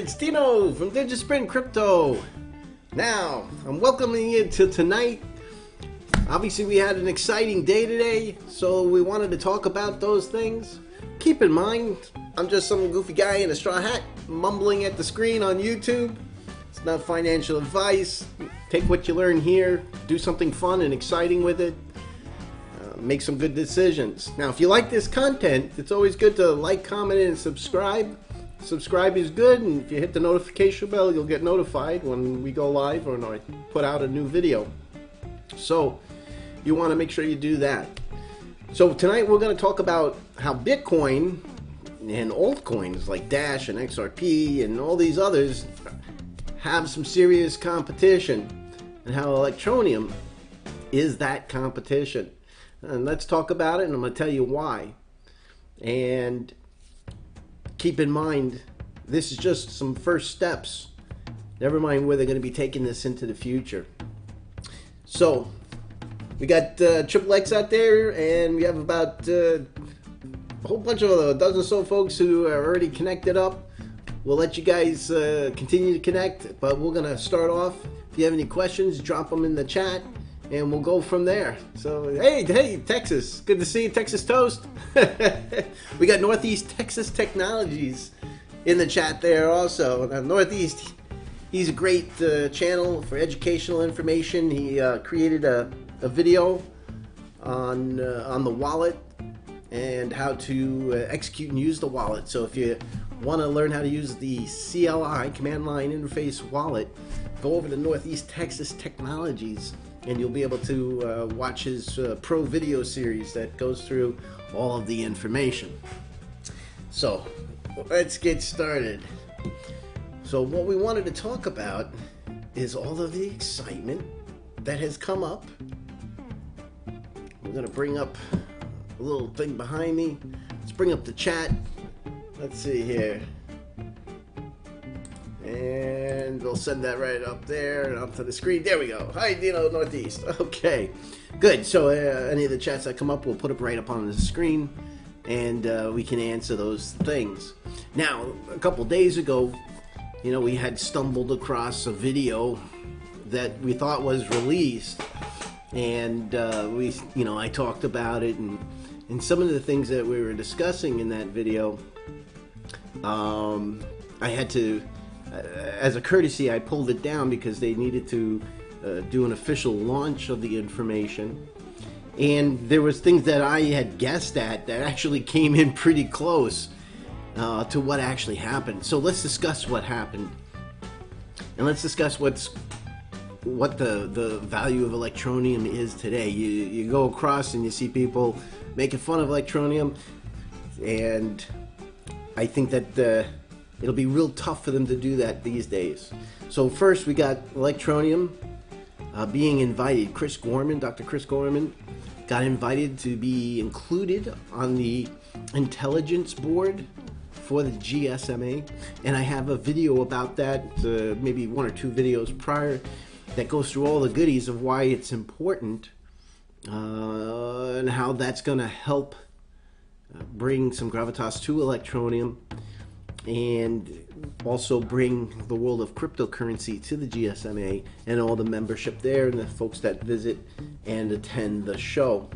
it's Dino from DigitSpin Crypto. Now, I'm welcoming you to tonight. Obviously, we had an exciting day today, so we wanted to talk about those things. Keep in mind, I'm just some goofy guy in a straw hat mumbling at the screen on YouTube. It's not financial advice. Take what you learn here, do something fun and exciting with it, uh, make some good decisions. Now, if you like this content, it's always good to like, comment, and subscribe. Subscribe is good, and if you hit the notification bell, you'll get notified when we go live or when I put out a new video. So, you want to make sure you do that. So, tonight we're going to talk about how Bitcoin and altcoins like Dash and XRP and all these others have some serious competition, and how Electroneum is that competition. And let's talk about it, and I'm going to tell you why. And keep in mind, this is just some first steps. Never mind where they're going to be taking this into the future. So, we got uh, Triple X out there, and we have about uh, a whole bunch of a dozen or so folks who are already connected up. We'll let you guys uh, continue to connect, but we're going to start off. If you have any questions, drop them in the chat and we'll go from there. So, hey, hey, Texas, good to see you, Texas Toast. we got Northeast Texas Technologies in the chat there also. Now, Northeast, he's a great uh, channel for educational information. He uh, created a, a video on uh, on the wallet and how to uh, execute and use the wallet. So if you want to learn how to use the CLI command line interface wallet, go over to Northeast Texas Technologies and you'll be able to uh, watch his uh, pro video series that goes through all of the information. So, let's get started. So, what we wanted to talk about is all of the excitement that has come up. We're going to bring up a little thing behind me. Let's bring up the chat. Let's see here. And we'll send that right up there and up to the screen. There we go. Hi, Dino Northeast. Okay, good. So uh, any of the chats that come up, we'll put up right up on the screen, and uh, we can answer those things. Now, a couple days ago, you know, we had stumbled across a video that we thought was released, and uh, we, you know, I talked about it and and some of the things that we were discussing in that video. Um, I had to as a courtesy, I pulled it down because they needed to uh, do an official launch of the information. And there was things that I had guessed at that actually came in pretty close uh, to what actually happened. So let's discuss what happened, and let's discuss what's what the the value of electroneum is today. You you go across and you see people making fun of electroneum, and I think that the It'll be real tough for them to do that these days. So first we got Electroneum uh, being invited. Chris Gorman, Dr. Chris Gorman, got invited to be included on the intelligence board for the GSMA, and I have a video about that, uh, maybe one or two videos prior, that goes through all the goodies of why it's important uh, and how that's going to help uh, bring some gravitas to Electroneum and also bring the world of cryptocurrency to the GSMA and all the membership there and the folks that visit and attend the show.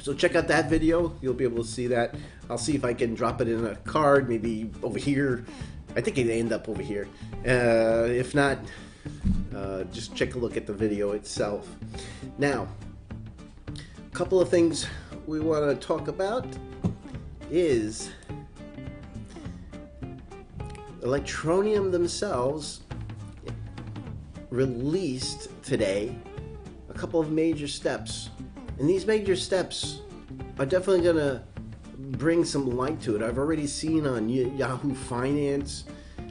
So check out that video. You'll be able to see that. I'll see if I can drop it in a card, maybe over here. I think it end up over here. Uh, if not, uh, just check a look at the video itself. Now, a couple of things we want to talk about is Electroneum themselves released today a couple of major steps. And these major steps are definitely going to bring some light to it. I've already seen on Yahoo Finance,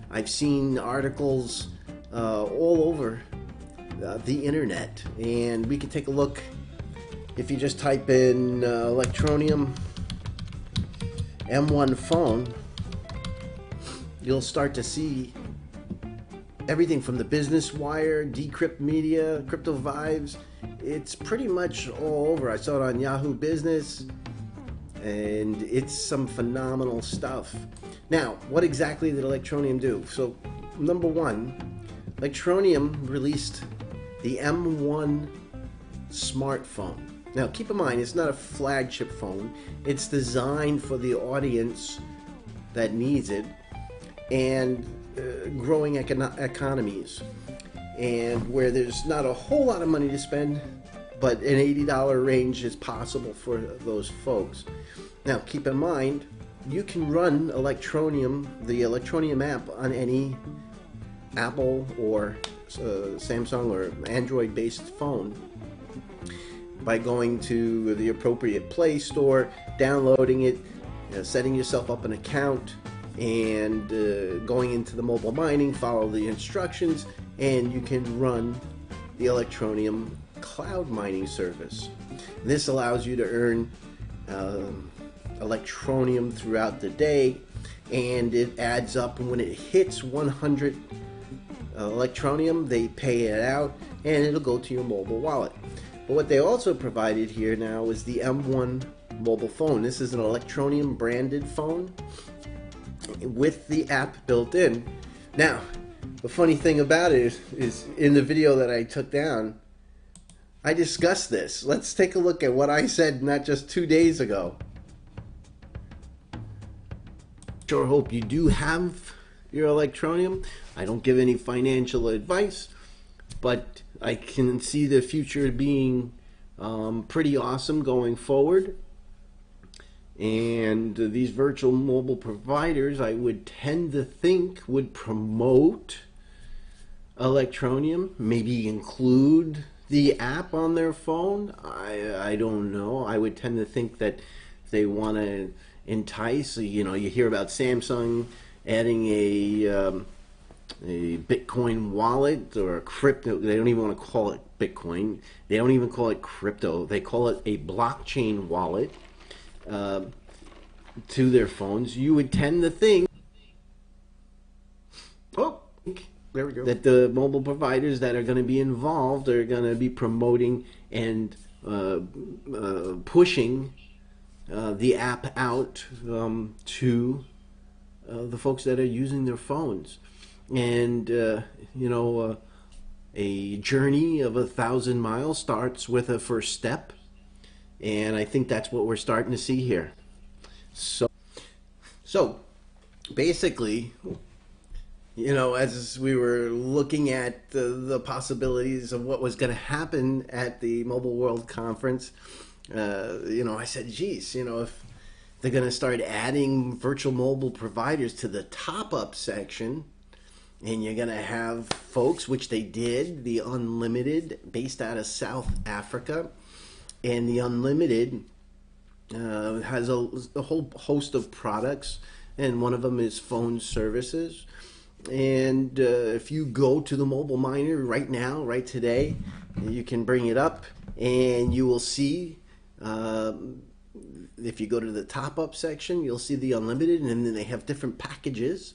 I've seen articles uh, all over uh, the internet. And we can take a look if you just type in uh, Electroneum M1 phone you'll start to see everything from the business wire, decrypt media, crypto vibes. It's pretty much all over. I saw it on Yahoo Business, and it's some phenomenal stuff. Now, what exactly did Electroneum do? So, number one, Electroneum released the M1 smartphone. Now, keep in mind, it's not a flagship phone. It's designed for the audience that needs it and uh, growing econo- economies, and where there's not a whole lot of money to spend, but an $80 range is possible for those folks. Now, keep in mind, you can run Electroneum, the Electroneum app, on any Apple or uh, Samsung or Android based phone by going to the appropriate Play Store, downloading it, setting yourself up an account, and uh, going into the mobile mining, follow the instructions, and you can run the Electroneum cloud mining service. This allows you to earn um, Electroneum throughout the day, and it adds up. And when it hits 100 uh, Electroneum, they pay it out, and it'll go to your mobile wallet. But what they also provided here now is the M1 mobile phone. This is an Electroneum branded phone with the app built in. Now, the funny thing about it is, is in the video that I took down, I discussed this. Let's take a look at what I said not just two days ago. Sure hope you do have your Electroneum. I don't give any financial advice, but I can see the future being um, pretty awesome going forward. And these virtual mobile providers, I would tend to think, would promote Electroneum, maybe include the app on their phone? I I don't know. I would tend to think that they want to entice. You know, you hear about Samsung adding a um, a Bitcoin wallet or a crypto. They don't even want to call it Bitcoin. They don't even call it crypto. They call it a blockchain wallet uh, to their phones. You would tend to think. Oh, there we go. That the mobile providers that are going to be involved are going to be promoting and uh, uh, pushing uh, the app out um, to uh, the folks that are using their phones. And, uh, you know, uh, a journey of a thousand miles starts with a first step. And I think that's what we're starting to see here. So, so basically, you know, as we were looking at the, the possibilities of what was going to happen at the Mobile World Conference, uh, you know, I said, geez, you know, if they're going to start adding virtual mobile providers to the top up section, and you're going to have folks, which they did, the Unlimited, based out of South Africa, and the Unlimited uh, has a, a whole host of products, and one of them is phone services. And uh, if you go to the mobile miner right now, right today, you can bring it up and you will see um, if you go to the top up section, you'll see the unlimited, and then they have different packages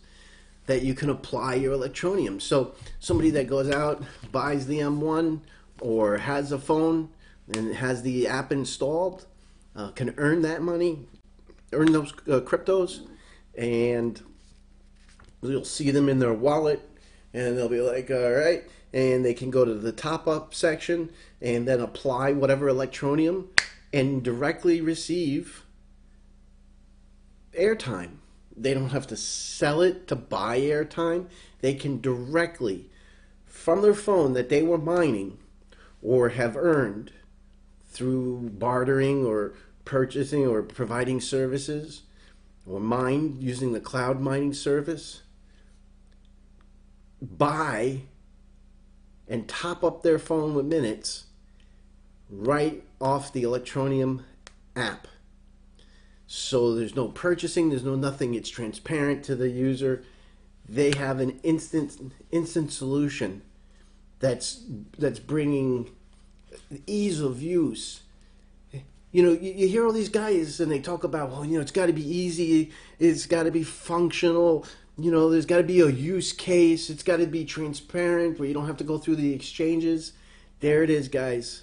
that you can apply your electroneum. So somebody that goes out, buys the M1, or has a phone and has the app installed, uh, can earn that money, earn those uh, cryptos, and you'll see them in their wallet, and they'll be like, all right, and they can go to the top up section and then apply whatever electroneum and directly receive airtime. They don't have to sell it to buy airtime. They can directly, from their phone that they were mining or have earned through bartering or purchasing or providing services or mine using the cloud mining service, buy and top up their phone with minutes right off the Electroneum app. So there's no purchasing, there's no nothing. It's transparent to the user. They have an instant instant solution that's that's bringing ease of use. You know, you, you hear all these guys and they talk about, well, you know, it's got to be easy, it's got to be functional, you know, there's got to be a use case, it's got to be transparent where you don't have to go through the exchanges. There it is, guys.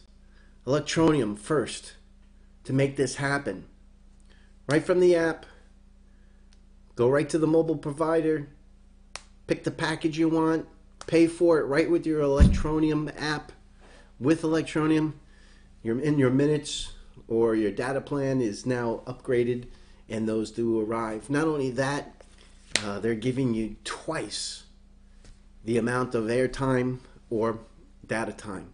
Electroneum first to make this happen. Right from the app, go right to the mobile provider, pick the package you want, pay for it right with your Electroneum app. With Electroneum, you're in your minutes or your data plan is now upgraded and those do arrive. Not only that, uh, they're giving you twice the amount of airtime or data time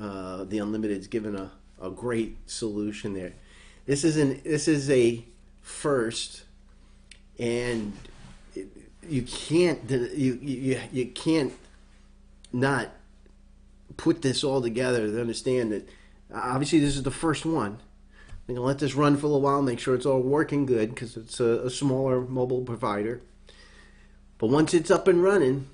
uh, the Unlimited is given a, a great solution there. This is an this is a first, and you can't you you you can't not put this all together to understand that obviously this is the first one. I'm gonna let this run for a little while, make sure it's all working good because it's a, a smaller mobile provider. But once it's up and running,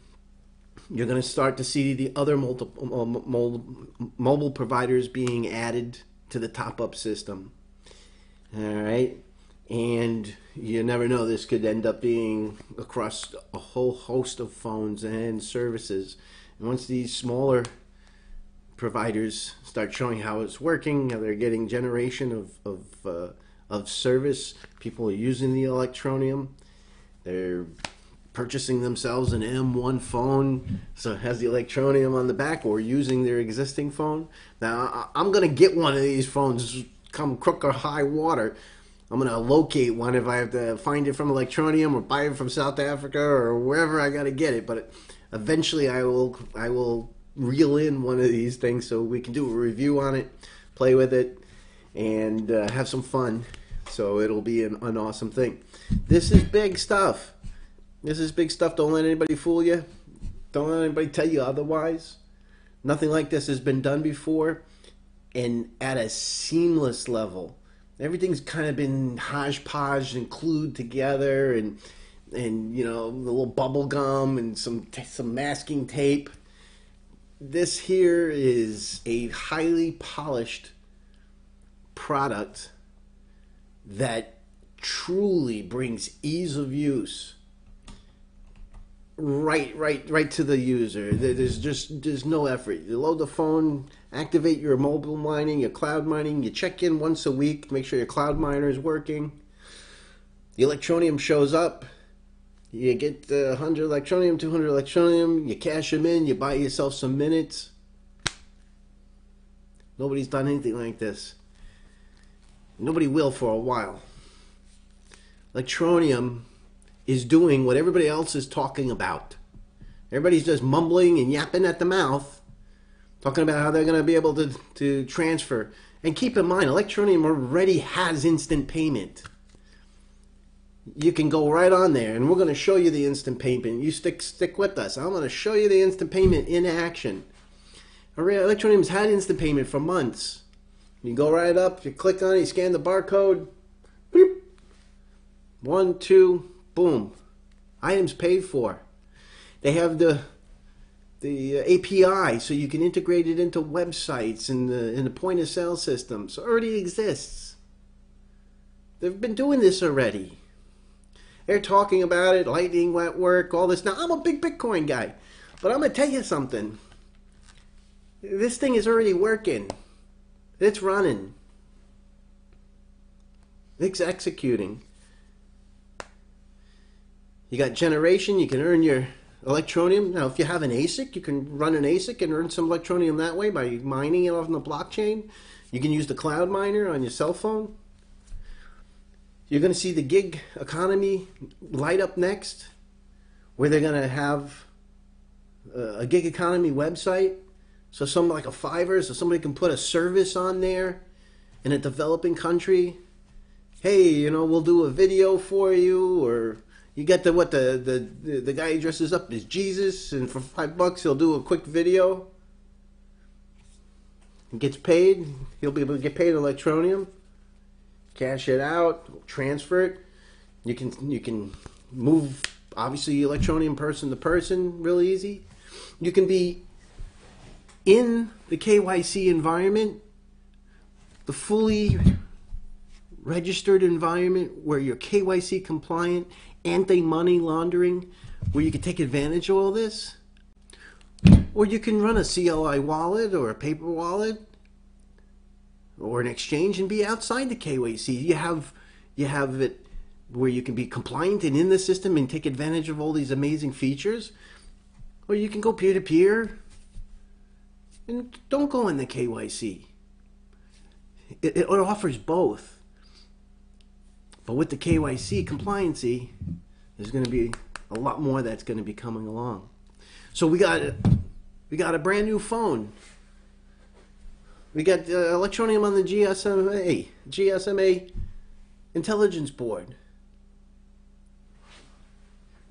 you're going to start to see the other multiple uh, mobile providers being added to the top up system. All right. And you never know, this could end up being across a whole host of phones and services. And once these smaller providers start showing how it's working, how they're getting generation of, of, uh, of service, people are using the Electroneum, they're purchasing themselves an M1 phone, so it has the Electroneum on the back, or using their existing phone. Now, I'm going to get one of these phones, come crook or high water. I'm going to locate one if I have to find it from Electroneum or buy it from South Africa or wherever I got to get it. But eventually, I will I will reel in one of these things so we can do a review on it, play with it, and uh, have some fun. So it'll be an, an awesome thing. This is big stuff. This is big stuff. Don't let anybody fool you. Don't let anybody tell you otherwise. Nothing like this has been done before, and at a seamless level. Everything's kind of been hodgepodge and glued together, and and you know the little bubble gum and some some masking tape. This here is a highly polished product that truly brings ease of use right right right to the user. There's just there's no effort. You load the phone activate your mobile mining your cloud mining. You check in once a week make sure your cloud miner is working. The electroneum shows up you get uh, 100 electroneum, 200 electroneum, you cash them in you buy yourself some minutes nobody's done anything like this nobody will for a while Electroneum is doing what everybody else is talking about. Everybody's just mumbling and yapping at the mouth, talking about how they're going to be able to, to transfer. And keep in mind, Electroneum already has instant payment. You can go right on there, and we're going to show you the instant payment. You stick stick with us. I'm going to show you the instant payment in action. Electroneum's had instant payment for months. You go right up, you click on it, you scan the barcode. One, two, Boom. Items paid for. They have the the uh, API so you can integrate it into websites and uh, the in the point of sale systems. already exists. They've been doing this already. They're talking about it, Lightning Network, all this. Now I'm a big Bitcoin guy, but I'm gonna tell you something. This thing is already working. It's running. It's executing. You got generation, you can earn your electroneum. Now, if you have an ASIC, you can run an ASIC and earn some electroneum that way by mining it off the blockchain. You can use the cloud miner on your cell phone. You're going to see the gig economy light up next, where they're going to have a gig economy website. So, some like a Fiverr, so somebody can put a service on there in a developing country. Hey, you know, we'll do a video for you, or you get the what the the the guy dresses up as Jesus, and for five bucks he'll do a quick video. He gets paid. He'll be able to get paid electroneum. Cash it out, transfer it. You can you can move obviously electroneum person to person really easy. You can be in the KYC environment, the fully registered environment where you're KYC compliant anti money laundering where you can take advantage of all this. Or you can run a CLI wallet or a paper wallet or an exchange and be outside the KYC. You have you have it where you can be compliant and in the system and take advantage of all these amazing features. Or you can go peer to peer and don't go in the KYC. It, it offers both. But with the KYC compliancy, there's going to be a lot more that's going to be coming along. So we got we got a brand new phone. We got uh, Electroneum on the GSMA GSMA intelligence board.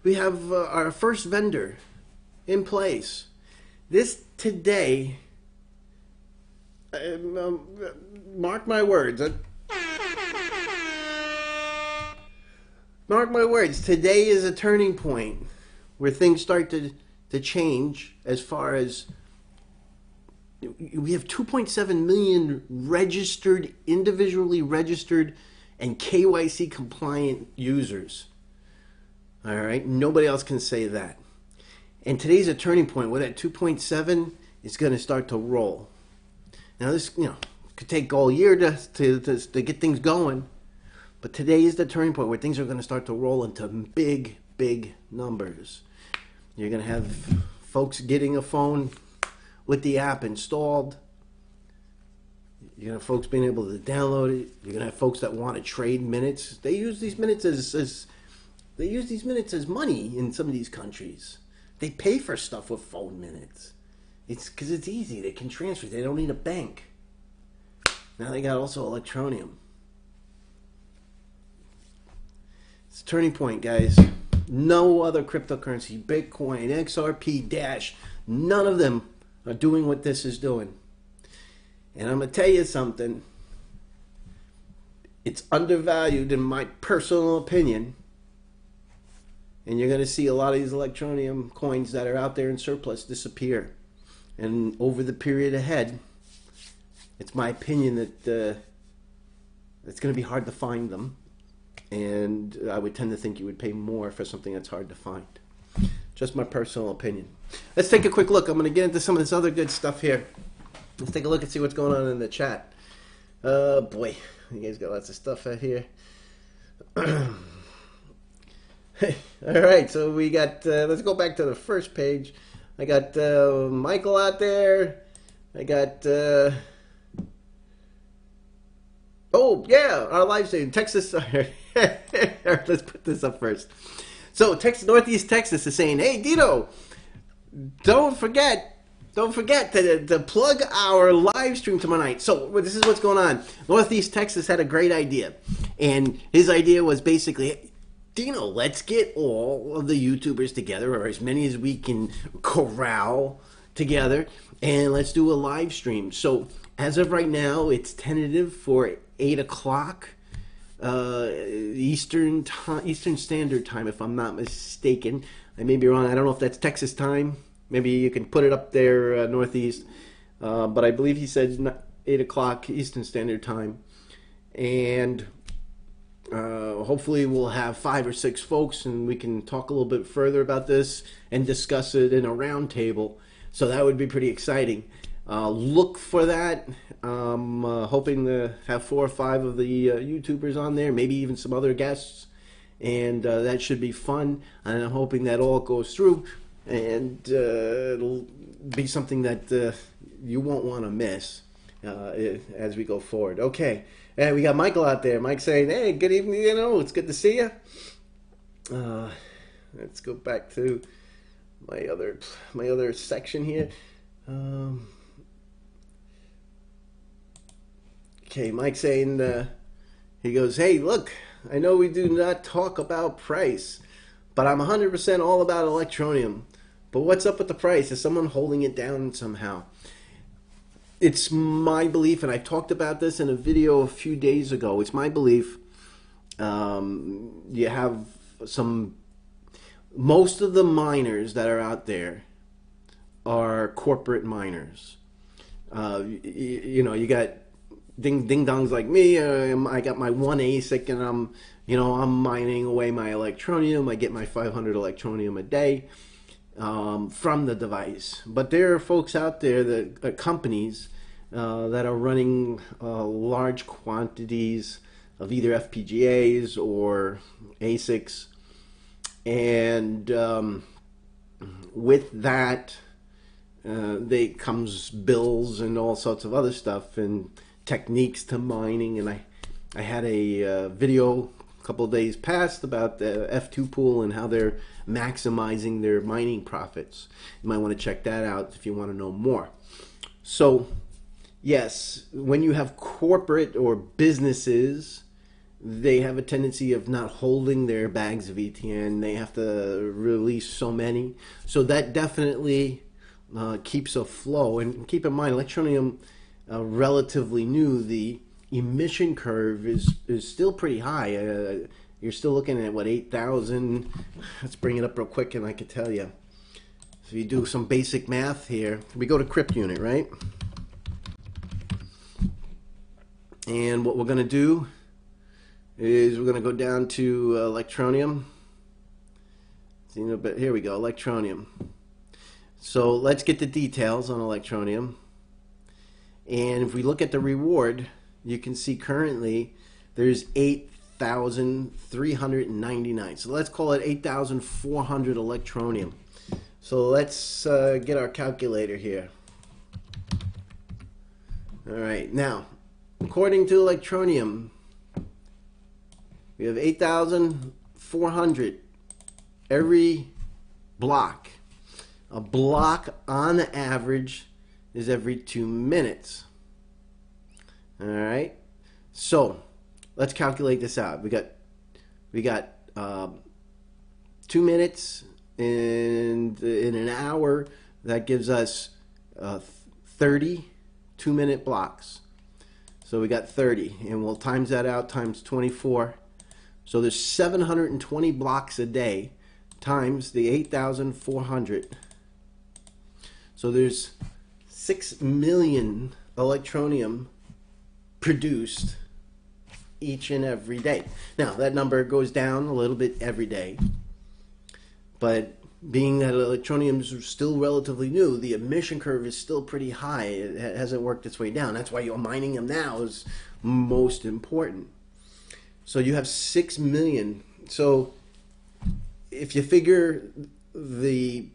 We have uh, our first vendor in place. This today, um, um, mark my words. Uh, mark my words, today is a turning point where things start to, to change as far as we have 2.7 million registered, individually registered, and KYC compliant users. All right, nobody else can say that. And today's a turning point where that 2.7 is going to start to roll. Now, this, you know, could take all year to, to, to, to get things going. But today is the turning point where things are going to start to roll into big, big numbers. You're going to have folks getting a phone with the app installed. You're to have folks being able to download it. You're to have folks that want to trade minutes. They use these minutes as, as they use these minutes as money in some of these countries. They pay for stuff with phone minutes. It's because it's easy. They can transfer. They don't need a bank. Now they got also Electroneum. It's a turning point, guys. No other cryptocurrency, Bitcoin, XRP, Dash, none of them are doing what this is doing. And I'm going to tell you something. It's undervalued in my personal opinion. And you're going to see a lot of these electroneum coins that are out there in surplus disappear. And over the period ahead, it's my opinion that uh, it's going to be hard to find them. And I would tend to think you would pay more for something that's hard to find. Just my personal opinion. Let's take a quick look. I'm going to get into some of this other good stuff here. Let's take a look and see what's going on in the chat. Oh boy, you guys got lots of stuff out here. All right, so we got. Uh, let's go back to the first page. I got uh, Michael out there. I got. Uh, oh yeah, our live stream, Texas. let's put this up first. So, Texas, Northeast Texas is saying, "Hey, Dino, don't forget don't forget to, to plug our live stream tomorrow night. So this is what's going on. Northeast Texas had a great idea, and his idea was basically, Dino, let's get all of the YouTubers together, or as many as we can corral together, and let's do a live stream. So as of right now, it's tentative for eight o'clock. Uh, Eastern time, Eastern Standard Time, if I'm not mistaken. I may be wrong. I don't know if that's Texas time. Maybe you can put it up there uh, northeast. Uh, but I believe he said 8 o'clock Eastern Standard Time. And uh, hopefully we'll have five or six folks and we can talk a little bit further about this and discuss it in a roundtable. So that would be pretty exciting. Uh, look for that. I'm uh, hoping to have four or five of the uh, YouTubers on there, maybe even some other guests, and uh, that should be fun. And I'm hoping that all goes through and uh, it'll be something that uh, you won't want to miss uh, as we go forward. Okay, and we got Michael out there. Mike saying, "Hey, good evening. You know, it's good to see you." Uh, let's go back to my other my other section here. Um, okay, Mike saying uh, he goes, "Hey, look, I know we do not talk about price." But I'm 100% all about Electroneum. But what's up with the price? Is someone holding it down somehow? It's my belief, and I talked about this in a video a few days ago. It's my belief. Um, you have some. Most of the miners that are out there are corporate miners. Uh, you, you, know, you got ding ding dongs like me. Uh, I got my one ASIC, and I'm you know I'm mining away my electroneum. I get my 500 electroneum a day um, from the device. But there are folks out there that uh, companies uh, that are running uh, large quantities of either FPGAs or ASICs, and um, with that, uh, they comes bills and all sorts of other stuff and techniques to mining. And I, I had a uh, video a couple days past about the F2 pool and how they're maximizing their mining profits. You might want to check that out if you want to know more. So, yes, when you have corporate or businesses, they have a tendency of not holding their bags of ETN. They have to release so many. So that definitely uh, keeps a flow. And keep in mind, Electroneum, uh, relatively new, the emission curve is, is still pretty high. Uh, you're still looking at what 8,000. Let's bring it up real quick, and I can tell you. So you do some basic math here. We go to CryptUnit, right? And what we're going to do is we're going to go down to uh, Electroneum. You know, but here we go, electroneum. So let's get the details on Electroneum. And if we look at the reward, you can see currently there's 8,399. So let's call it 8,400 electroneum. So let's uh, get our calculator here. All right, now, according to electroneum, we have 8,400 every block. A block on average is every two minutes. All right, so let's calculate this out. We got we got um, two minutes and in an hour that gives us uh, 30 two minute blocks. So we got 30, and we'll times that out times 24. So there's 720 blocks a day times the 8,400. So there's 6 million electroneum produced each and every day. Now, that number goes down a little bit every day, but being that electroneum is still relatively new, the emission curve is still pretty high. It hasn't worked its way down. That's why you're mining them now is most important. So you have 6 million. So if you figure the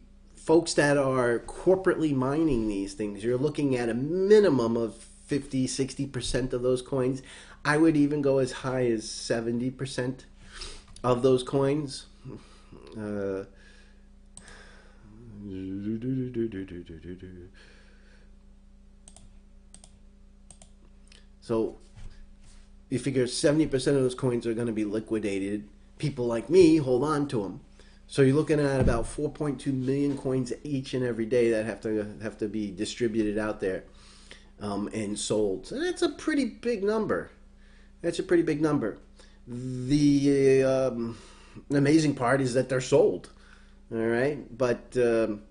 folks that are corporately mining these things, you're looking at a minimum of 50, 60% of those coins. I would even go as high as 70% of those coins. Uh, so you figure 70% of those coins are going to be liquidated. People like me hold on to them. So you're looking at about 4.2 million coins each and every day that have to have to be distributed out there um, and sold. So that's a pretty big number. That's a pretty big number. The um, amazing part is that they're sold. All right, but um,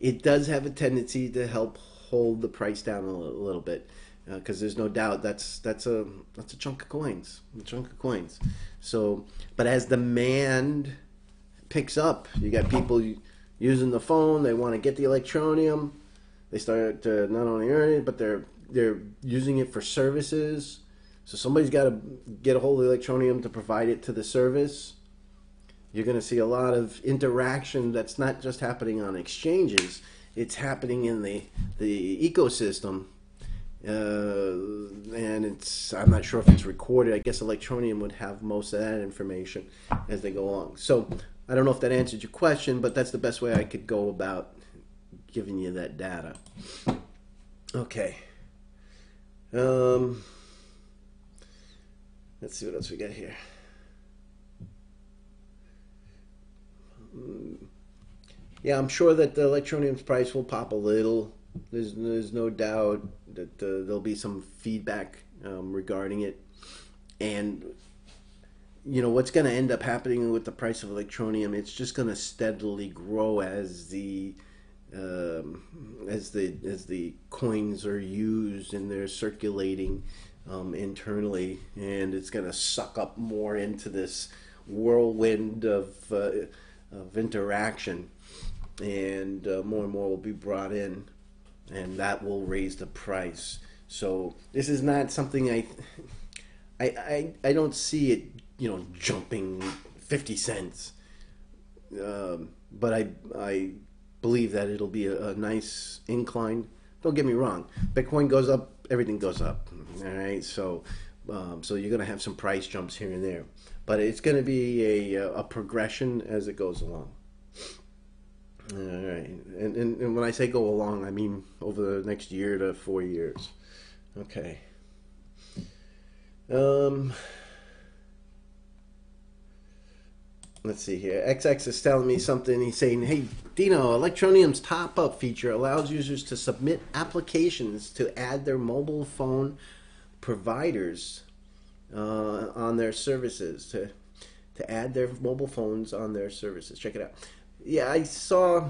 it does have a tendency to help hold the price down a little, a little bit because uh, there's no doubt that's that's a that's a chunk of coins, a chunk of coins. So, but as demand picks up, you got people using the phone. They want to get the electroneum. They start to not only earn it, but they're they're using it for services. So somebody's got to get a hold of the electroneum to provide it to the service you're going to see a lot of interaction that's not just happening on exchanges, it's happening in the, the ecosystem. Uh, and it's I'm not sure if it's recorded. I guess Electroneum would have most of that information as they go along. So I don't know if that answered your question, but that's the best way I could go about giving you that data. Okay. Um, let's see what else we got here. yeah, I'm sure that the Electroneum's price will pop a little. There's there's no doubt that uh, there'll be some feedback um, regarding it, and you know what's going to end up happening with the price of Electroneum. It's just going to steadily grow as the um, as the as the coins are used and they're circulating um, internally, and it's going to suck up more into this whirlwind of uh, of interaction, and uh, more and more will be brought in, and that will raise the price. So this is not something I, I, I, I don't see it, you know, jumping fifty cents. Um, but I, I believe that it'll be a, a nice incline. Don't get me wrong. Bitcoin goes up, everything goes up. All right, so um, so you're going to have some price jumps here and there but it's going to be a, a progression as it goes along. All right, and, and, and when I say go along, I mean over the next year to four years. Okay. Um. Let's see here. XX is telling me something. He's saying, "Hey, Dino, Electroneum's top-up feature allows users to submit applications to add their mobile phone providers uh, on their services to to add their mobile phones on their services. Check it out. Yeah, I saw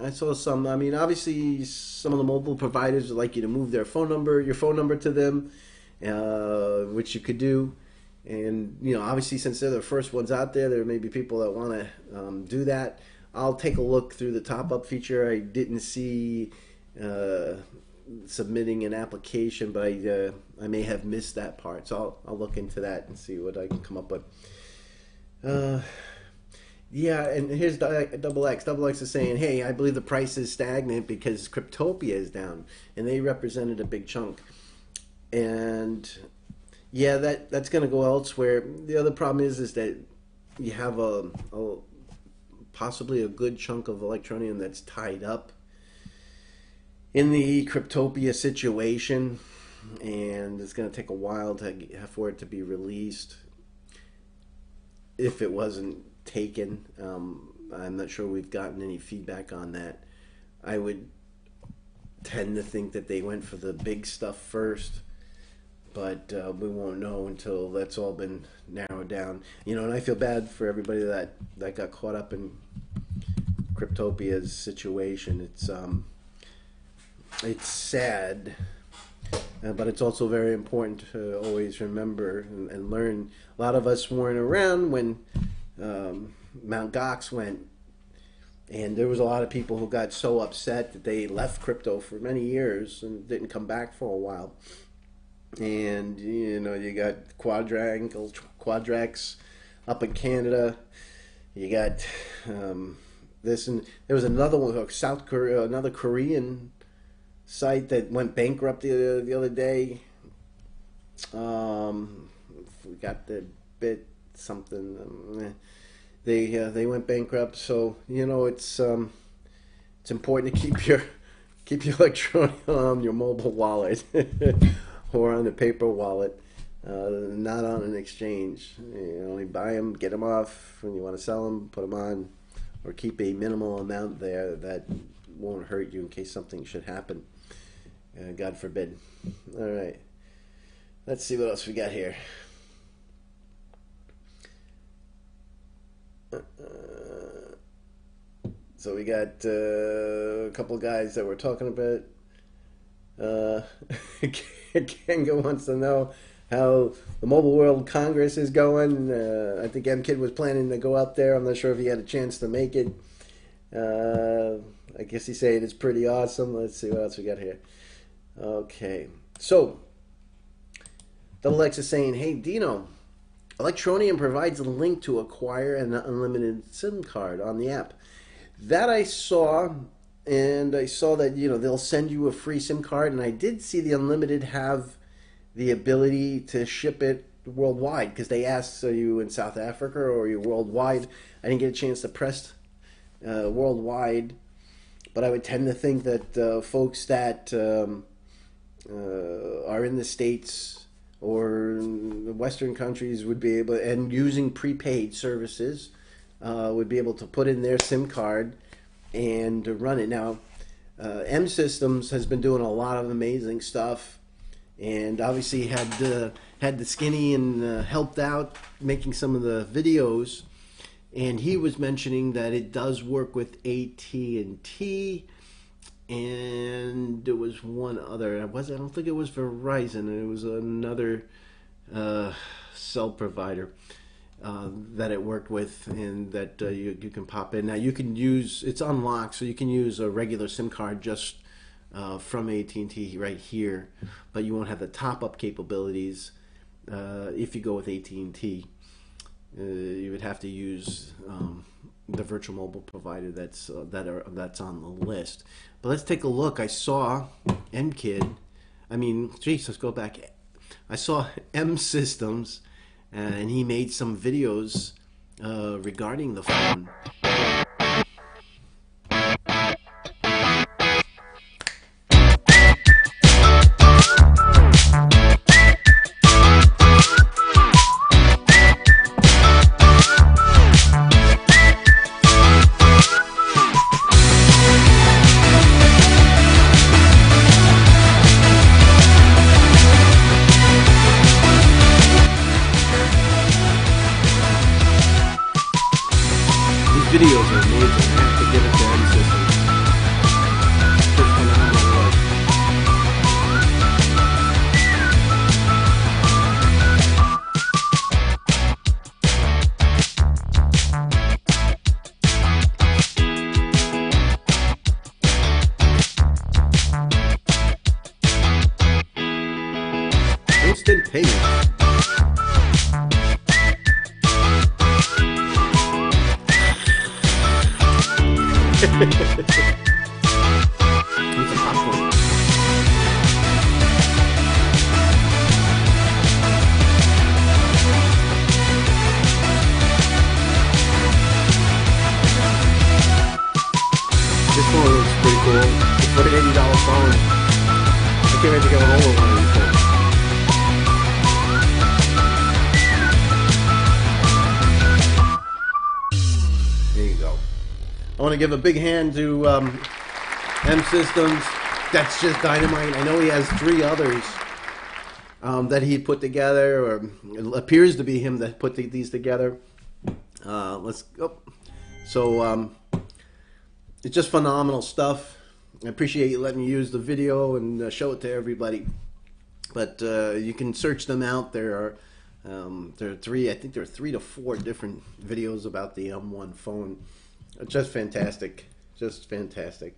I saw some. I mean, obviously, some of the mobile providers would like you to move their phone number, your phone number to them, uh, which you could do. And you know, obviously, since they're the first ones out there, there may be people that want to um, do that. I'll take a look through the top up feature. I didn't see uh, submitting an application, but I uh, I may have missed that part. So I'll I'll look into that and see what I can come up with. Uh, yeah, and here's double X. Double X is saying, "Hey, I believe the price is stagnant because Cryptopia is down, and they represented a big chunk." And yeah, that that's going to go elsewhere. The other problem is is that you have a, a possibly a good chunk of electroneum that's tied up in the Cryptopia situation, and it's going to take a while to for it to be released. If it wasn't taken, um, I'm not sure we've gotten any feedback on that. I would tend to think that they went for the big stuff first, but uh, we won't know until that's all been narrowed down. You know, and I feel bad for everybody that that got caught up in Cryptopia's situation. It's um, it's sad, uh, but it's also very important to always remember and, and learn. A lot of us weren't around when um, Mount Gox went, and there was a lot of people who got so upset that they left crypto for many years and didn't come back for a while. And you know, you got Quadrangle, Quadrex up in Canada. You got um, this, and there was another one, South Korea, another Korean site that went bankrupt the, the other day. Um, we got the bit something. Um, they uh, they went bankrupt, so you know it's um, it's important to keep your keep your electroneum on your mobile wallet or on a paper wallet, uh, not on an exchange. You only buy them, get them off when you want to sell them, put them on, or keep a minimal amount there that won't hurt you in case something should happen. Uh, God forbid. All right. Let's see what else we got here. Uh, so we got uh, a couple guys that we're talking about. Uh, Kenga wants to know how the Mobile World Congress is going. Uh, I think M Kid was planning to go out there. I'm not sure if he had a chance to make it. Uh, I guess he's saying it's pretty awesome. Let's see what else we got here. Okay, so the Alexa saying, "Hey Dino, Electroneum provides a link to acquire an unlimited SIM card on the app." That I saw, and I saw that you know they'll send you a free SIM card, and I did see the unlimited have the ability to ship it worldwide because they asked, "Are you in South Africa or are you worldwide?" I didn't get a chance to press uh, worldwide, but I would tend to think that uh, folks that um, uh, are in the states or the Western countries would be able, and using prepaid services, uh, would be able to put in their SIM card and run it. Now, uh, M Systems has been doing a lot of amazing stuff, and obviously had the had the skinny and uh, helped out making some of the videos. And he was mentioning that it does work with AT and T and there was one other. I was I don't think it was Verizon. It was another uh, cell provider uh, that it worked with, and that uh, you you can pop in. Now you can use it's unlocked, so you can use a regular SIM card just uh, from AT and T right here, but you won't have the top up capabilities uh, if you go with AT and T. Uh, you would have to use um, the virtual mobile provider that's uh, that are that's on the list. But let's take a look. I saw MKid. I mean, geez, let's go back. I saw M Systems, and he made some videos uh, regarding the phone. I want to give a big hand to um, M Systems that's just dynamite. I know he has three others um, that he put together, or it appears to be him that put the, these together. Uh, let's go. So um, it's just phenomenal stuff. I appreciate you letting me use the video and uh, show it to everybody. But uh, you can search them out. There are um, there are three. I think there are three to four different videos about the M1 phone. Just fantastic. Just fantastic.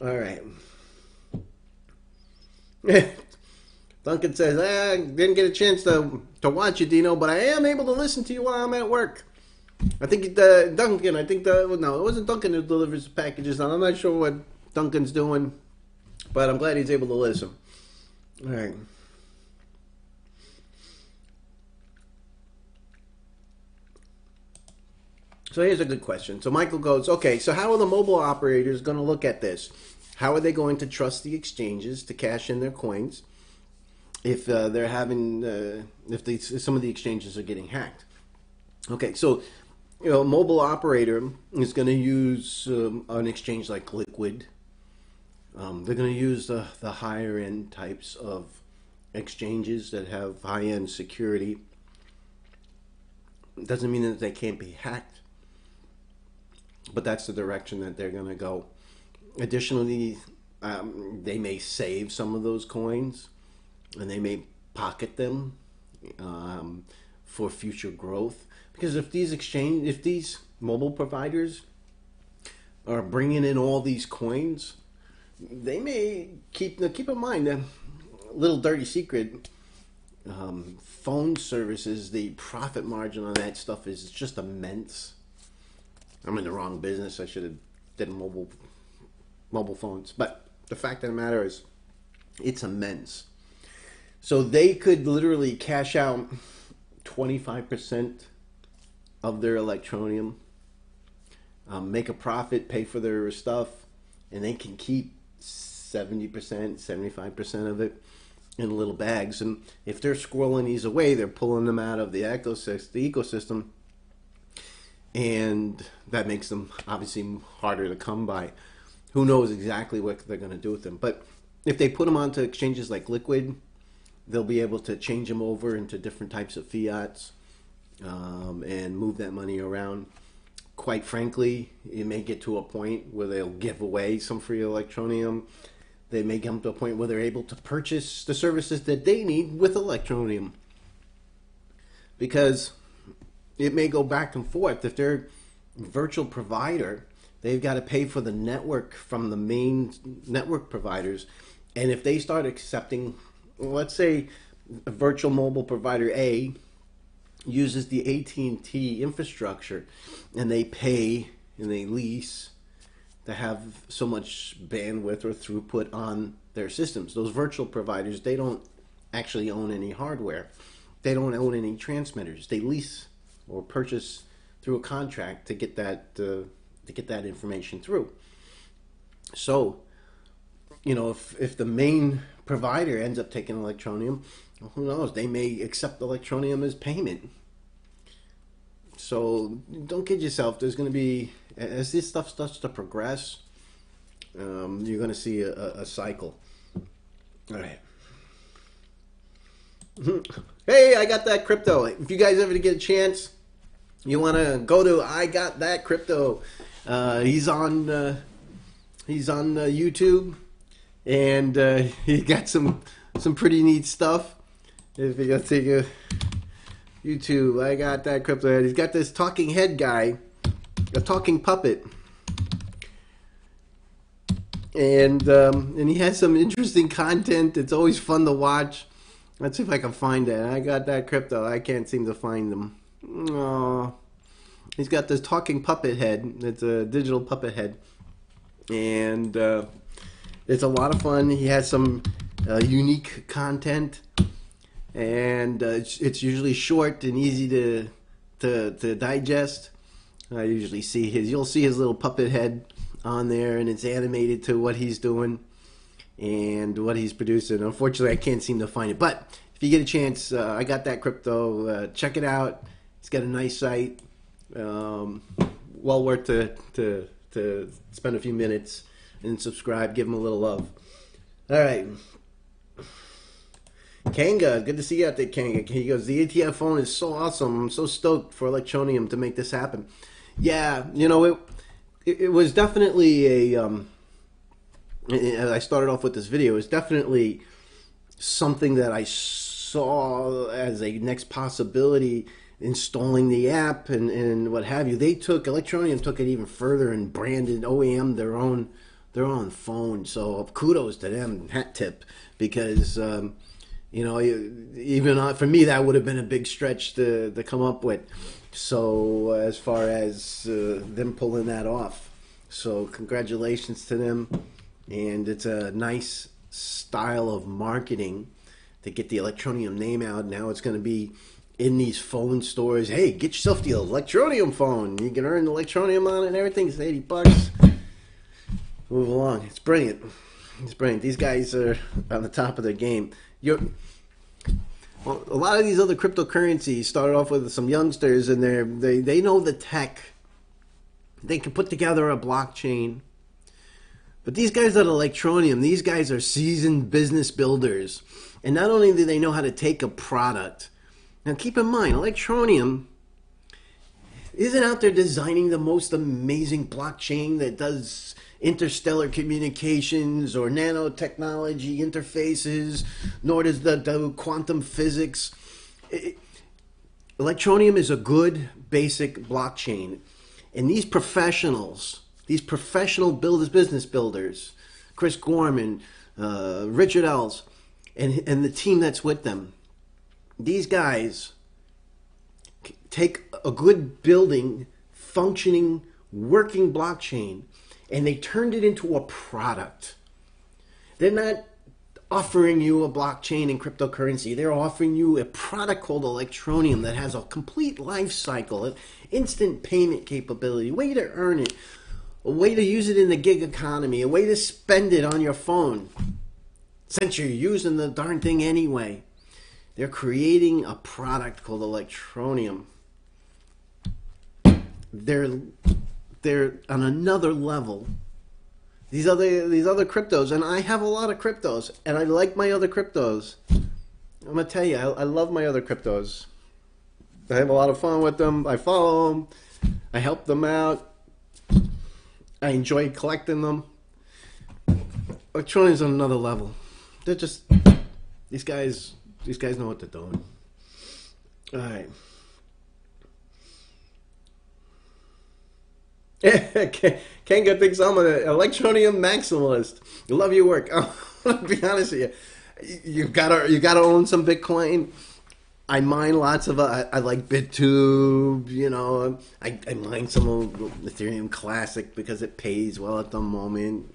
All right. Duncan says, I didn't get a chance to, to watch you, Dino, but I am able to listen to you while I'm at work. I think the Duncan, I think the, no, it wasn't Duncan who delivers the packages. I'm not sure what Duncan's doing, but I'm glad he's able to listen. All right. So here's a good question. So Michael goes, okay, so how are the mobile operators going to look at this? How are they going to trust the exchanges to cash in their coins if uh, they're having, uh, if, they, some of the exchanges are getting hacked? Okay, so you know, a mobile operator is going to use um, an exchange like Liquid. Um, they're going to use the, the higher end types of exchanges that have high end security. Doesn't mean that they can't be hacked, but that's the direction that they're going to go. Additionally, um, they may save some of those coins and they may pocket them um, for future growth. Because if these exchange, if these mobile providers are bringing in all these coins, they may keep now keep in mind a little dirty secret. Um, phone services, the profit margin on that stuff is just immense. I'm in the wrong business. I should have did mobile mobile phones. But the fact of the matter is, it's immense. So they could literally cash out 25% of their electroneum, um, make a profit, pay for their stuff, and they can keep 70%, 75% of it in little bags. And if they're squirreling these away, they're pulling them out of the ecosystem, the ecosystem and that makes them obviously harder to come by who knows exactly what they're going to do with them. But if they put them onto exchanges like Liquid, they'll be able to change them over into different types of fiats um, and move that money around. Quite frankly, it may get to a point where they'll give away some free electroneum. They may come to a point where they're able to purchase the services that they need with electroneum. Because it may go back and forth. If they're virtual provider, They've got to pay for the network from the main network providers. And if they start accepting, let's say a virtual mobile provider A uses the AT&T infrastructure and they pay and they lease to have so much bandwidth or throughput on their systems. Those virtual providers, they don't actually own any hardware. They don't own any transmitters. They lease or purchase through a contract to get that uh, to get that information through. So, you know, if, if the main provider ends up taking electroneum, well, who knows? They may accept electroneum as payment. So don't kid yourself. There's going to be, as this stuff starts to progress, um, you're going to see a, a cycle. All right. hey, I got that crypto. If you guys ever get a chance, you want to go to I got that crypto uh, he's on uh, he's on uh, YouTube, and uh, he got some some pretty neat stuff. If you take a YouTube, I got that crypto. He's got this talking head guy, a talking puppet, and um, and he has some interesting content. It's always fun to watch. Let's see if I can find it. I got that crypto. I can't seem to find them. Oh. He's got this talking puppet head. It's a digital puppet head, and uh, it's a lot of fun. He has some uh, unique content, and uh, it's, it's, usually short and easy to to, to digest. I usually see his. You'll see his little puppet head on there, and it's animated to what he's doing and what he's producing. Unfortunately, I can't seem to find it, but if you get a chance, uh, I got that crypto. Uh, check it out. It's got a nice site um, well worth to, to to spend a few minutes and subscribe. Give him a little love. All right. Kanga, good to see you out there, Kanga. He goes, the ATF phone is so awesome. I'm so stoked for Electroneum to make this happen. Yeah, you know, it it, it was definitely a. Um, I started off with this video. It was definitely something that I saw as a next possibility installing the app and, and what have you. They took Electroneum took it even further and branded OEM their own their own phone. So kudos to them, hat tip, because um, you know even for me that would have been a big stretch to to come up with. So as far as uh, them pulling that off, so congratulations to them, and it's a nice style of marketing to get the Electroneum name out. Now it's going to be in these phone stores. Hey, get yourself the Electroneum phone. You can earn Electroneum on it and everything. It's 80 bucks. Move along. It's brilliant. It's brilliant. These guys are on the top of their game. You're, well, a lot of these other cryptocurrencies started off with some youngsters, and they they they know the tech. They can put together a blockchain. But these guys at Electroneum, these guys are seasoned business builders. And not only do they know how to take a product, now keep in mind, Electroneum isn't out there designing the most amazing blockchain that does interstellar communications or nanotechnology interfaces, nor does the, quantum physics. It, Electroneum is a good basic blockchain. And these professionals, these professional builders, business builders, Chris Gorman, uh, Richard Ells, and, and the team that's with them, these guys take a good building, functioning, working blockchain, and they turned it into a product. They're not offering you a blockchain and cryptocurrency. They're offering you a product called Electroneum that has a complete life cycle, an instant payment capability, way to earn it, a way to use it in the gig economy, a way to spend it on your phone. Since you're using the darn thing anyway. They're creating a product called Electroneum. They're they're on another level. These other these other cryptos, and I have a lot of cryptos, and I like my other cryptos. I'm gonna tell you, I, I love my other cryptos. I have a lot of fun with them. I follow them. I help them out. I enjoy collecting them. Electroneum's on another level. They're just these guys these guys know what they're doing. All right. Kenga thinks I'm an electroneum maximalist. Love your work. I'll be honest with you. You gotta you gotta own some Bitcoin. I mine lots of. Uh, I, I like BitTube. You know, I, I mine some of Ethereum Classic because it pays well at the moment.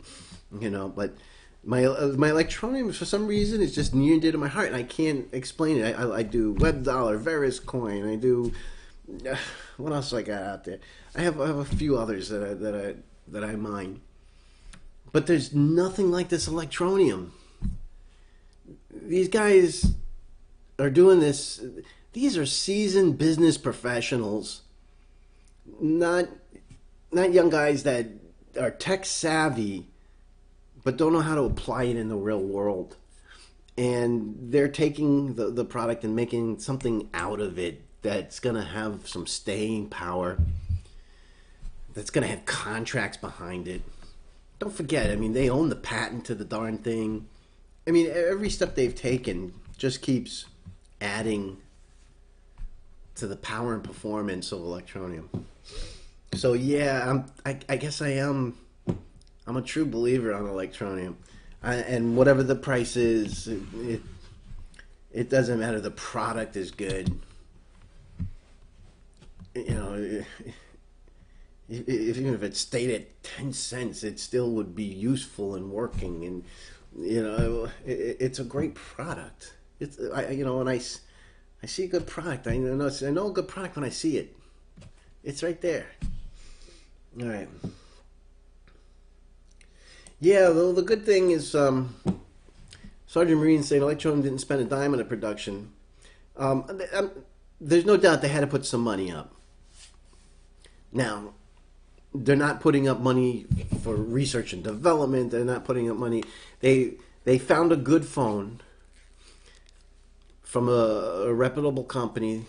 You know, but my uh, my electroneum for some reason is just near and dear to my heart, and I can't explain it. I, I, I do Web Dollar, Veris Coin. I do uh, what else I got out there? I have I have a few others that I, that I that I mine, but there's nothing like this electroneum. These guys are doing this. These are seasoned business professionals, not not young guys that are tech savvy but don't know how to apply it in the real world. And they're taking the, the product and making something out of it that's going to have some staying power, that's going to have contracts behind it. Don't forget, I mean, they own the patent to the darn thing. I mean, every step they've taken just keeps adding to the power and performance of Electroneum. So yeah, I'm, I, I guess I am I'm a true believer on electroneum, I, and whatever the price is, it, it, it doesn't matter. The product is good. You know, if, if, even if it stayed at ten cents, it still would be useful and working. And you know, it, it's a great product. It's I, you know, when I I see a good product, I know I know a good product when I see it. It's right there. All right. Yeah, though the good thing is, um, Sergeant Marine saying Electron didn't spend a dime on the production. Um, um, there's no doubt they had to put some money up. Now, they're not putting up money for research and development. They're not putting up money. They they found a good phone from a, a reputable company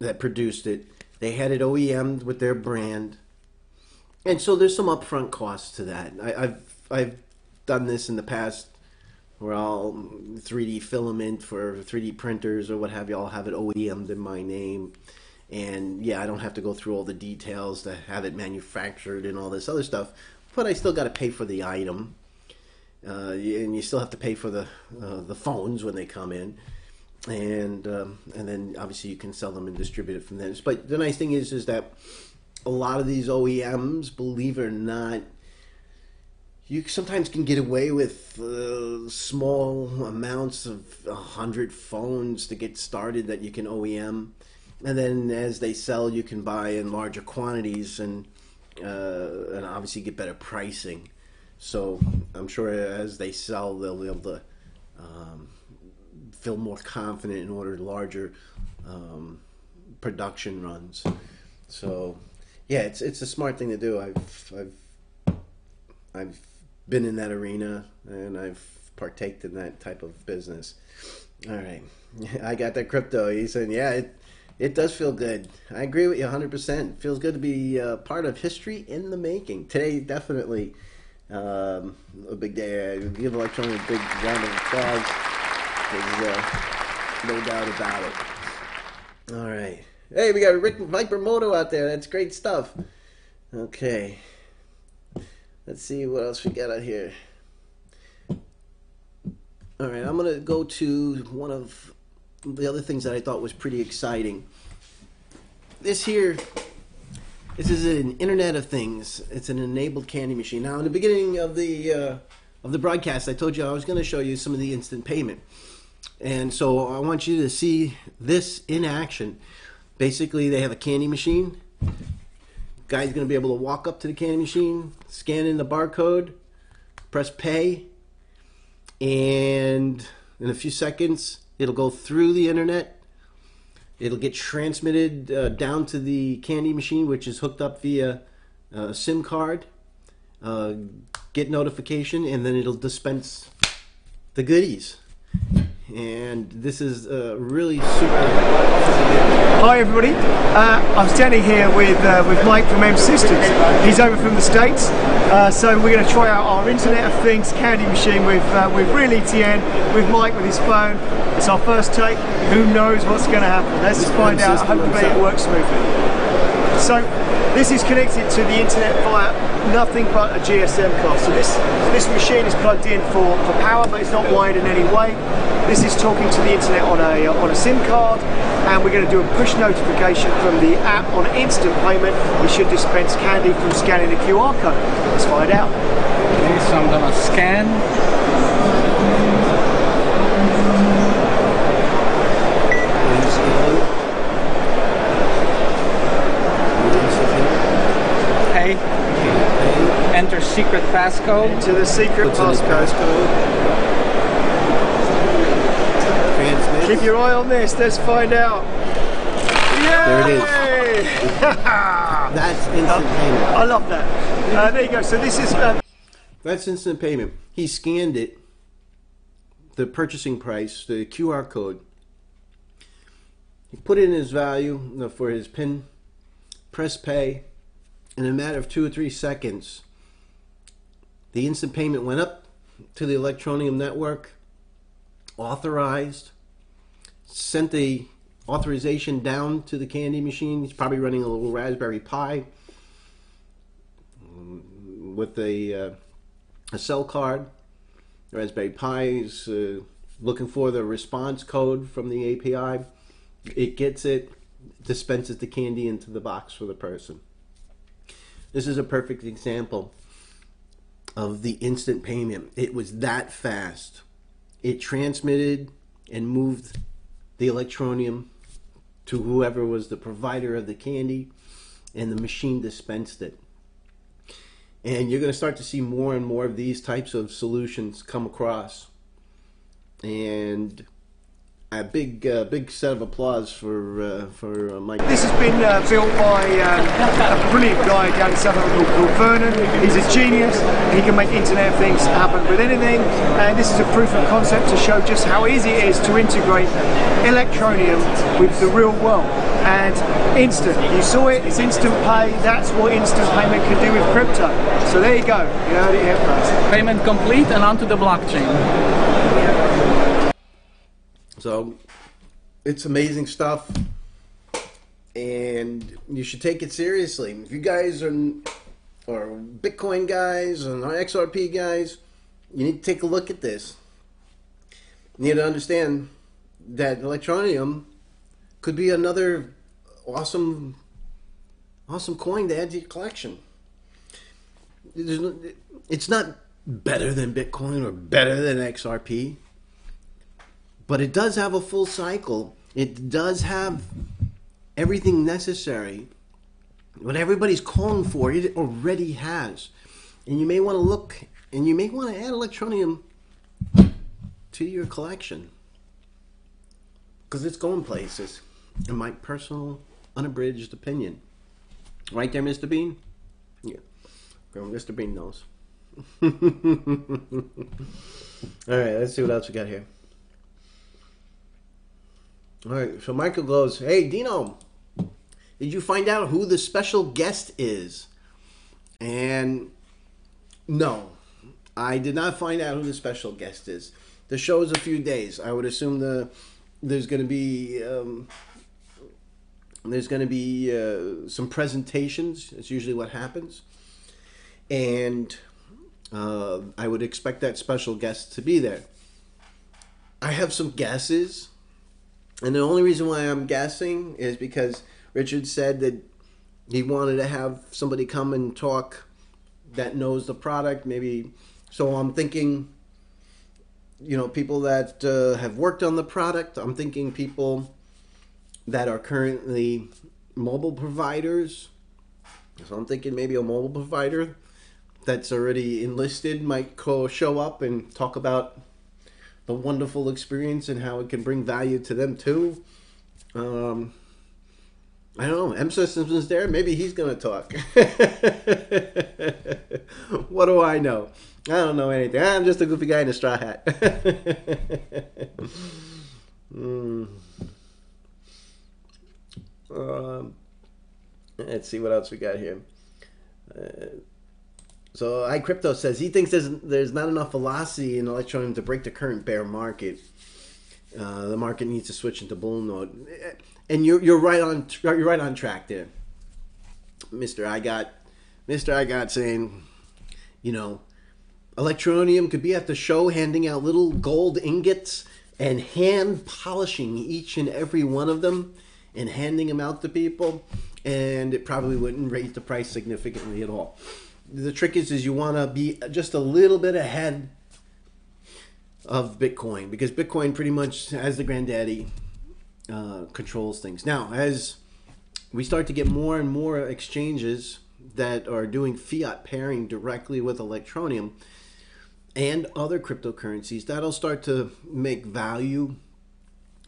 that produced it. They had it OEM'd with their brand, and so there's some upfront costs to that. I, I've I've done this in the past where I'll 3D filament for 3D printers or what have you. I'll have it OEM'd in my name and yeah, I don't have to go through all the details to have it manufactured and all this other stuff, but I still got to pay for the item, uh, and you still have to pay for the uh, the phones when they come in, and um, and then obviously you can sell them and distribute it from there. But the nice thing is is that a lot of these OEMs, believe it or not, you sometimes can get away with uh, small amounts of a hundred phones to get started that you can OEM and then as they sell, you can buy in larger quantities and uh, and obviously get better pricing. So I'm sure as they sell, they'll be able to um, feel more confident in order larger um, production runs. So yeah, it's it's a smart thing to do. I've I've I've been in that arena and I've partaked in that type of business. All right, I got that crypto. He said, yeah. It, it does feel good. I agree with you 100%. feels good to be uh, part of history in the making. Today, definitely um, a big day. I give Electroneum a big round of applause. Uh, no doubt about it. All right. Hey, we got Rick Viper Moto out there. That's great stuff. Okay. Let's see what else we got out here. All right, I'm going to go to one of the other things that I thought was pretty exciting. This here, this is an Internet of Things. It's an enabled candy machine. Now, in the beginning of the uh, of the broadcast, I told you I was going to show you some of the instant payment, and so I want you to see this in action. Basically, they have a candy machine. Guy's going to be able to walk up to the candy machine, scan in the barcode, press pay, and in a few seconds It'll go through the internet. It'll get transmitted uh, down to the candy machine, which is hooked up via uh, SIM card. Uh, get notification, and then it'll dispense the goodies and this is uh, really super. Hi everybody, uh, I'm standing here with uh, with Mike from M Systems. He's over from the States, uh, so we're going to try out our Internet of Things candy machine with uh, with Real ETN, with Mike with his phone. It's our first take. Who knows what's going to happen? Let's find out. I Hopefully it works smoothly. So this is connected to the internet via nothing but a GSM card. So this, this machine is plugged in for, for power, but it's not wired in any way. This is talking to the internet on a, on a SIM card, and we're going to do a push notification from the app on instant payment. We should dispense candy from scanning the QR code. Let's find out. Okay, so I'm to scan secret passcode. To the secret passcode. Keep your eye on this. Let's find out. Yay! There it is. That's instant payment. I love that. Uh, there you go. So this is. Uh, That's instant payment. He scanned it, the purchasing price, the QR code. He put in his value for his PIN, press pay. In a matter of two or three seconds, the instant payment went up to the Electroneum network, authorized, sent the authorization down to the candy machine. He's probably running a little Raspberry Pi with a, uh, a cell card. The Raspberry Pi is uh, looking for the response code from the API. It gets it, dispenses the candy into the box for the person. This is a perfect example of the instant payment. It was that fast. It transmitted and moved the electroneum to whoever was the provider of the candy, and the machine dispensed it. And you're going to start to see more and more of these types of solutions come across. And a big, uh, big set of applause for uh, for uh, Mike. This has been uh, built by um, a brilliant guy down in South Africa called Vernon. He's a genius. He can make Internet of Things happen with anything. And this is a proof of concept to show just how easy it is to integrate Electroneum with the real world. And instant. You saw it. It's instant pay. That's what instant payment can do with crypto. So there you go. You heard it here first. Payment complete and onto the blockchain. So it's amazing stuff, and you should take it seriously. If you guys are or Bitcoin guys and XRP guys, you need to take a look at this. You need to understand that Electroneum could be another awesome, awesome coin to add to your collection. It's not better than Bitcoin or better than XRP but it does have a full cycle. It does have everything necessary. What everybody's calling for, it already has. And you may want to look and you may want to add Electroneum to your collection. Because it's going places, in my personal, unabridged opinion. Right there, Mr. Bean? Yeah. Mr. Bean knows. All right, let's see what else we got here. All right, so Michael goes, "Hey Dino, did you find out who the special guest is?" And no, I did not find out who the special guest is. The show is a few days. I would assume the there's going to be um, there's going to be uh, some presentations. It's usually what happens, and uh, I would expect that special guest to be there. I have some guesses. And the only reason why I'm guessing is because Richard said that he wanted to have somebody come and talk that knows the product. Maybe so. I'm thinking, you know, people that uh, have worked on the product. I'm thinking people that are currently mobile providers. So I'm thinking maybe a mobile provider that's already enlisted might co- show up and talk about the wonderful experience and how it can bring value to them too. Um, I don't know. M Systems is there. Maybe he's gonna talk. what do I know? I don't know anything. I'm just a goofy guy in a straw hat. Hmm. um, let's see what else we got here. Uh, so iCrypto says he thinks there's there's not enough velocity in Electroneum to break the current bear market. Uh, the market needs to switch into bull mode, and you're you're right on you're right on track there, Mister. I got Mister. I got saying, you know, Electroneum could be at the show handing out little gold ingots and hand polishing each and every one of them and handing them out to people, and it probably wouldn't raise the price significantly at all the trick is is you want to be just a little bit ahead of Bitcoin because Bitcoin pretty much as the granddaddy uh, controls things. Now, as we start to get more and more exchanges that are doing fiat pairing directly with Electroneum and other cryptocurrencies, that'll start to make value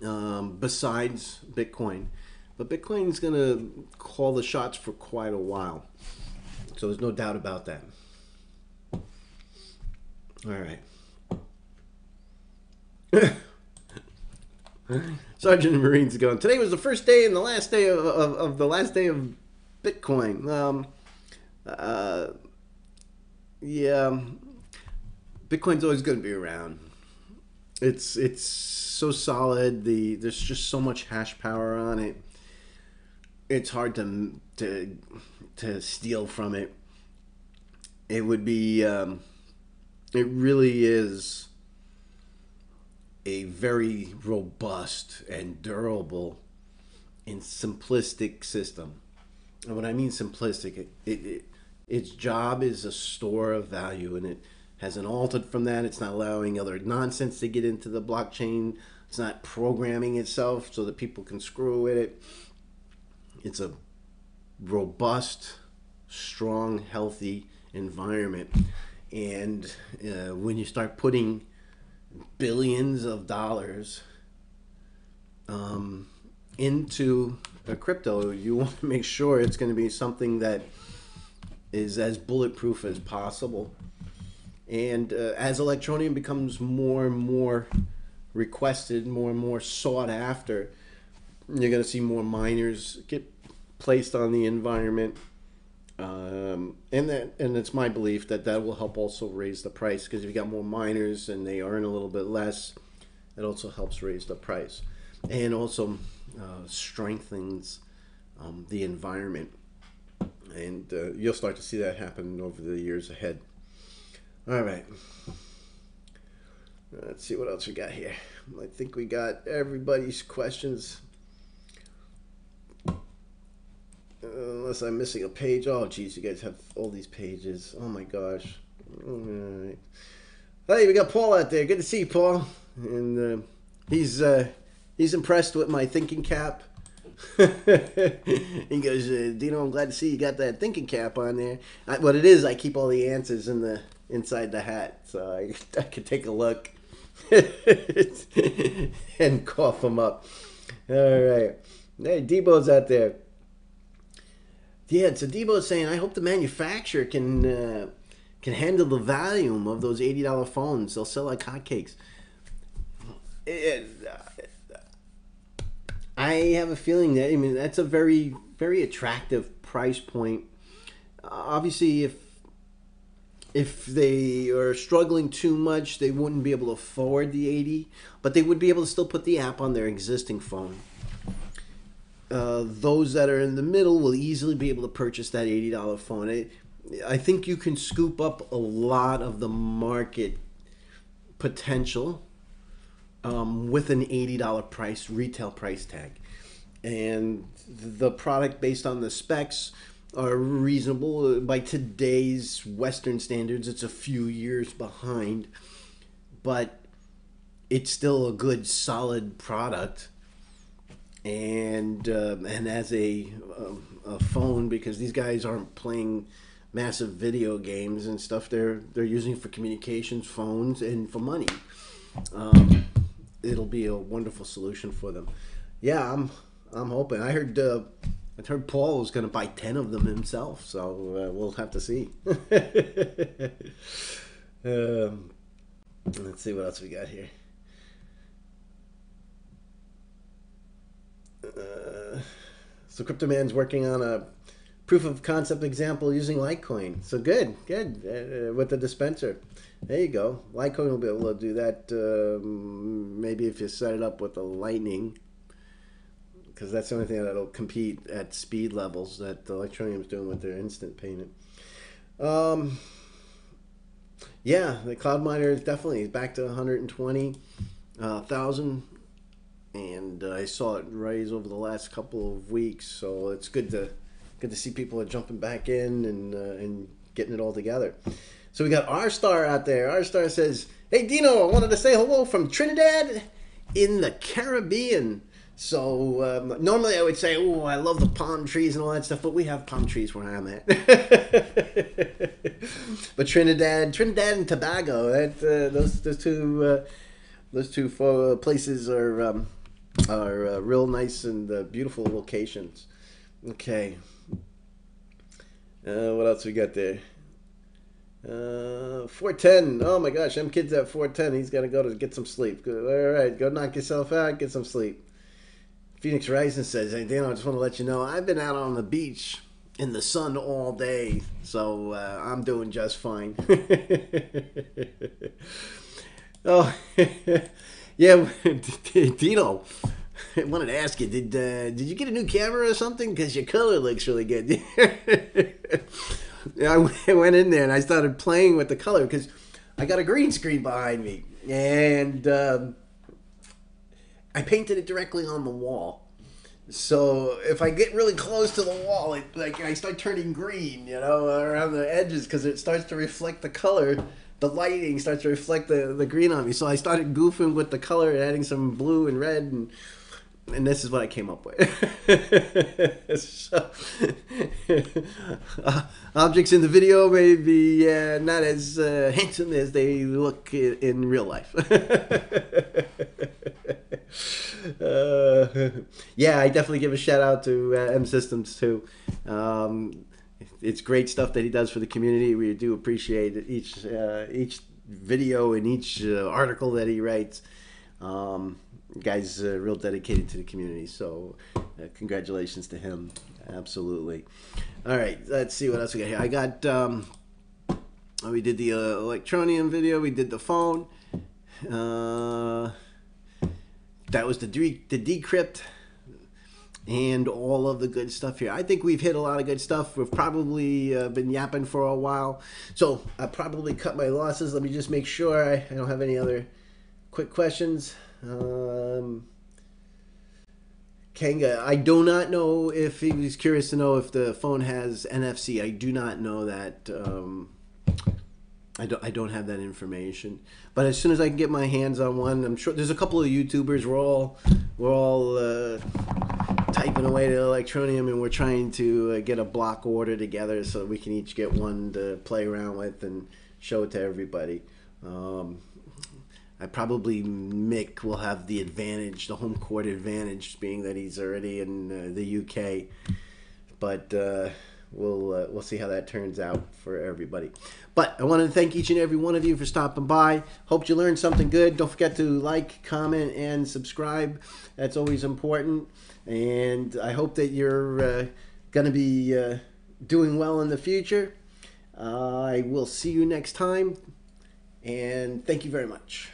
um, besides Bitcoin. But Bitcoin is going to call the shots for quite a while. So there's no doubt about that. All right. Sergeant and Marines going. Today was the first day and the last day of, of, of the last day of Bitcoin. Um, uh, yeah, Bitcoin's always going to be around. It's it's so solid. The there's just so much hash power on it. It's hard to to to steal from it. It would be. Um, it really is a very robust and durable and simplistic system. And when I mean simplistic, it, it, it, its job is a store of value and it hasn't altered from that. It's not allowing other nonsense to get into the blockchain. It's not programming itself so that people can screw with it. It's a robust, strong, healthy environment. And uh, when you start putting billions of dollars um, into a crypto, you want to make sure it's going to be something that is as bulletproof as possible. And uh, as Electroneum becomes more and more requested, more and more sought after, you're going to see more miners get placed on the environment. Um, and that, and it's my belief that that will help also raise the price because if you got more miners and they earn a little bit less, it also helps raise the price, and also uh, strengthens um, the environment. And uh, you'll start to see that happen over the years ahead. All right. Let's see what else we got here. I think we got everybody's questions. Unless I'm missing a page. Oh, geez, you guys have all these pages. Oh my gosh. All right. Hey, we got Paul out there. Good to see you, Paul. And uh, he's uh, he's impressed with my thinking cap. he goes, uh, Dino, I'm glad to see you got that thinking cap on there. I, what it is, I keep all the answers in the inside the hat, so I I could take a look and cough them up. All right. Hey, Debo's out there. Yeah, so Debo's saying, I hope the manufacturer can uh, can handle the volume of those eighty dollar phones. They'll sell like hotcakes. I have a feeling that I mean that's a very very attractive price point. Uh, obviously, if if they are struggling too much, they wouldn't be able to afford the eighty, but they would be able to still put the app on their existing phone. Uh, those that are in the middle will easily be able to purchase that $80 phone. I, I think you can scoop up a lot of the market potential um, with an $80 price, retail price tag. And the product, based on the specs, are reasonable. By today's Western standards, it's a few years behind, but it's still a good, solid product and uh, and as a, a, a phone because these guys aren't playing massive video games and stuff. They're they're using for communications, phones, and for money. Um, it'll be a wonderful solution for them. Yeah, I'm I'm hoping. I heard uh, I heard Paul was going to buy ten of them himself, so uh, we'll have to see. um, let's see what else we got here. Uh, so Cryptoman's working on a proof of concept example using Litecoin. So good, good uh, with the dispenser. There you go. Litecoin will be able to do that. Um, maybe if you set it up with the Lightning, because that's the only thing that'll compete at speed levels that the Electroneum's doing with their instant payment. Um, yeah, the cloud miner is definitely back to 120,000 uh, and uh, I saw it rise over the last couple of weeks. So it's good to good to see people are jumping back in and uh, and getting it all together. So we got our star out there. Our star says, "Hey Dino, I wanted to say hello from Trinidad in the Caribbean." So um, normally I would say, "Oh, I love the palm trees and all that stuff," but we have palm trees where I'm at. but Trinidad, Trinidad and Tobago, that uh, those those two uh, those two places are um, are uh, real nice and uh, beautiful locations. Okay. Uh, what else we got there? Uh, 410. Oh my gosh, them kids at 410. He's got to go to get some sleep. All right, go knock yourself out, get some sleep. Phoenix Rising says, Hey, Dan, I just want to let you know I've been out on the beach in the sun all day, so uh, I'm doing just fine. oh, yeah, Dino, I wanted to ask you, did uh, did you get a new camera or something? Because your color looks really good. I went in there and I started playing with the color because I got a green screen behind me, and um, I painted it directly on the wall. So if I get really close to the wall, it, like I start turning green, you know, around the edges because it starts to reflect the color the lighting starts to reflect the, the green on me. So I started goofing with the color, and adding some blue and red, and and this is what I came up with. so, uh, objects in the video may be uh, not as uh, handsome as they look in, in real life. uh, yeah, I definitely give a shout out to uh, M Systems too. Um, it's great stuff that he does for the community. We do appreciate each uh, each video and each uh, article that he writes. Um, guy's uh, real dedicated to the community, so uh, congratulations to him. Absolutely. All right, let's see what else we got here. I got. Um, we did the uh, Electroneum video. We did the phone. Uh, that was the de- the decrypt and all of the good stuff here. I think we've hit a lot of good stuff. We've probably uh, been yapping for a while, so I probably cut my losses. Let me just make sure I, I don't have any other quick questions. Um, Kanga, I do not know if he was curious to know if the phone has NFC. I do not know that. Um, I don't, I don't have that information. But as soon as I can get my hands on one, I'm sure there's a couple of YouTubers. We're all we're all uh, typing away to Electroneum, and we're trying to uh, get a block order together so we can each get one to play around with and show it to everybody. Um, I probably Mick will have the advantage, the home court advantage, being that he's already in uh, the UK. But uh, we'll uh, we'll see how that turns out for everybody. But I want to thank each and every one of you for stopping by. Hope you learned something good. Don't forget to like, comment, and subscribe. That's always important. And I hope that you're uh, going to be uh, doing well in the future. I will see you next time. And thank you very much.